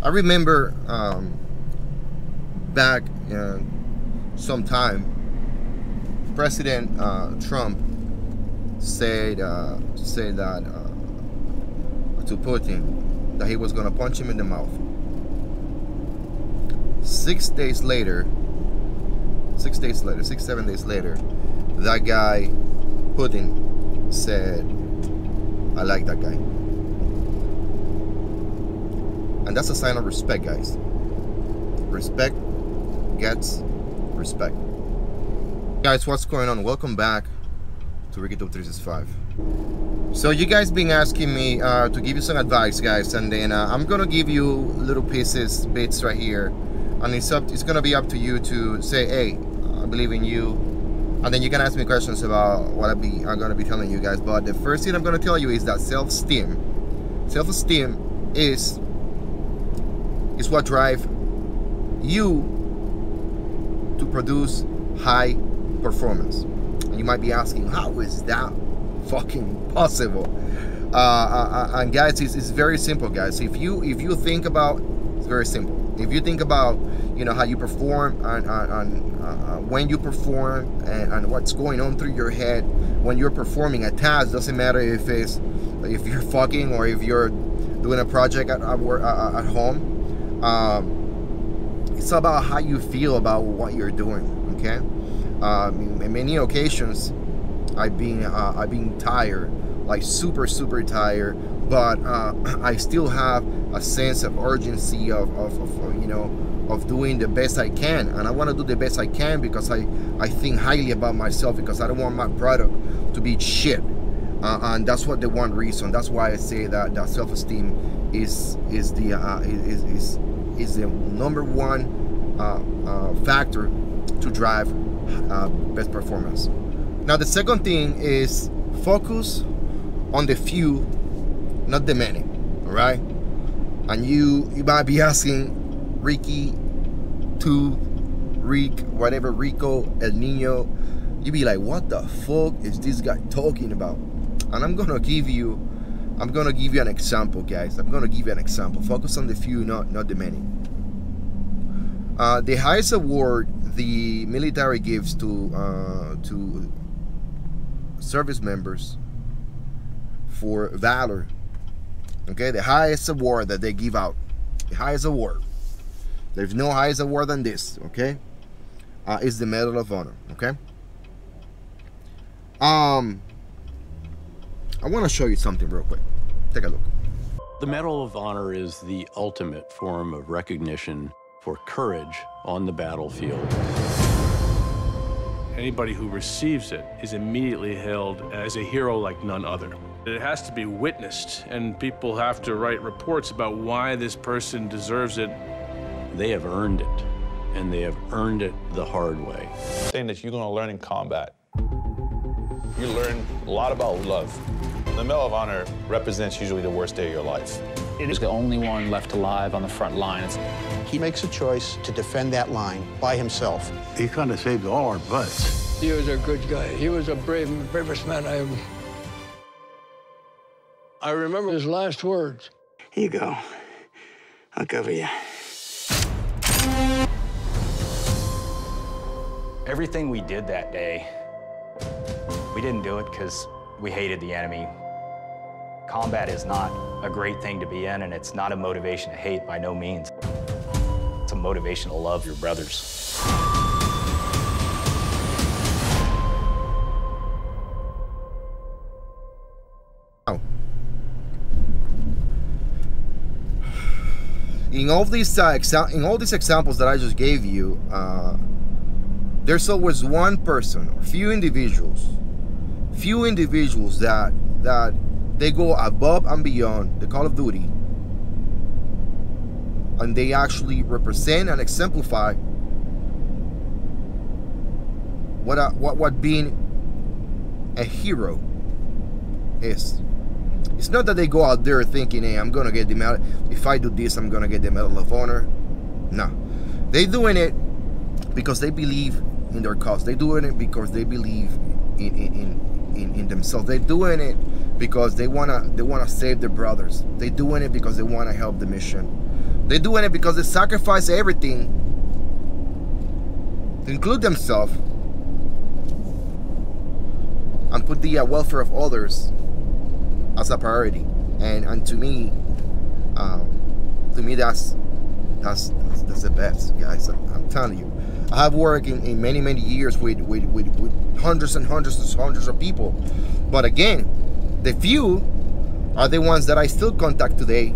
I remember um, back uh, some time, President uh, Trump said uh, said that uh, to Putin that he was gonna punch him in the mouth. Six days later, six days later, six seven days later, that guy Putin said, "I like that guy," and that's a sign of respect, guys. Respect gets respect. Guys, what's going on? Welcome back to Ricky 365. So you guys been asking me uh, to give you some advice, guys, and then uh, I'm gonna give you little pieces, bits right here, and it's up. It's gonna be up to you to say, "Hey, I believe in you," and then you can ask me questions about what I be. I'm gonna be telling you guys. But the first thing I'm gonna tell you is that self-esteem, self-esteem is is what drive you to produce high performance. And you might be asking, how is that fucking possible? Uh, uh, uh, and guys, it's, it's very simple, guys. If you if you think about, it's very simple. If you think about, you know, how you perform and, and uh, when you perform and, and what's going on through your head when you're performing a task, doesn't matter if it's if you're fucking or if you're doing a project at at, work, at home. Um, it's about how you feel about what you're doing okay? Um, in many occasions I've been uh, I've been tired like super super tired but uh, I still have a sense of urgency of, of, of, you know of doing the best I can and I want to do the best I can because I I think highly about myself because I don't want my product to be shit uh, and that's what the one reason that's why I say that that self-esteem is is the uh, is, is is the number one uh, uh, factor to drive uh, best performance. Now the second thing is focus on the few, not the many. All right, and you you might be asking Ricky, to Rick, whatever Rico, El Nino. you'd be like, what the fuck is this guy talking about? And I'm gonna give you I'm gonna give you an example, guys. I'm gonna give you an example. Focus on the few, not not the many. Uh, the highest award the military gives to uh, to service members for valor. Okay, the highest award that they give out, the highest award. There's no highest award than this. Okay, uh, is the Medal of Honor. Okay. Um, I want to show you something real quick. Take a look. The Medal of Honor is the ultimate form of recognition for courage on the battlefield. Anybody who receives it is immediately hailed as a hero like none other. It has to be witnessed, and people have to write reports about why this person deserves it. They have earned it, and they have earned it the hard way. Thing that you're going to learn in combat. You learn a lot about love. The Medal of Honor represents usually the worst day of your life. It is the only one left alive on the front lines. He makes a choice to defend that line by himself. He kind of saved all our butts. He was a good guy. He was a brave, bravest man I ever... I remember his last words. Here you go. I'll cover you. Everything we did that day, we didn't do it because we hated the enemy. Combat is not a great thing to be in, and it's not a motivation to hate by no means. It's a motivation to love your brothers. In all these uh, in all these examples that I just gave you, uh, there's always one person, or few individuals, few individuals that that they go above and beyond the Call of Duty and they actually represent and exemplify what a, what what being a hero is. It's not that they go out there thinking, "Hey, I'm gonna get the medal. If I do this, I'm gonna get the Medal of Honor." No, they doing it because they believe in their cause. They doing it because they believe in in, in, in, in themselves. They're doing it because they wanna they wanna save their brothers. They're doing it because they wanna help the mission. They're doing it because they sacrifice everything to include themselves and put the uh, welfare of others as a priority. And and to me, uh, to me that's that's that's, the best, guys. I'm, I'm, telling you. I have worked in, in many many years with, with with, with hundreds and hundreds and hundreds of people, but again, the few are the ones that I still contact today.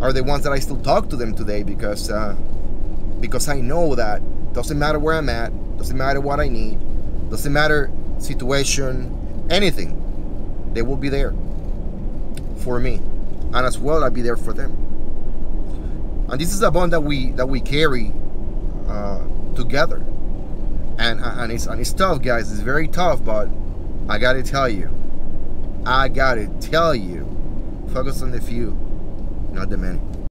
Are the ones that I still talk to them today because uh, because I know that doesn't matter where I'm at, doesn't matter what I need, doesn't matter situation, anything, they will be there for me, and as well I'll be there for them. And this is a bond that we that we carry uh, together, and uh, and it's and it's tough, guys. It's very tough, but I gotta tell you, I gotta tell you, focus on the few, not the many.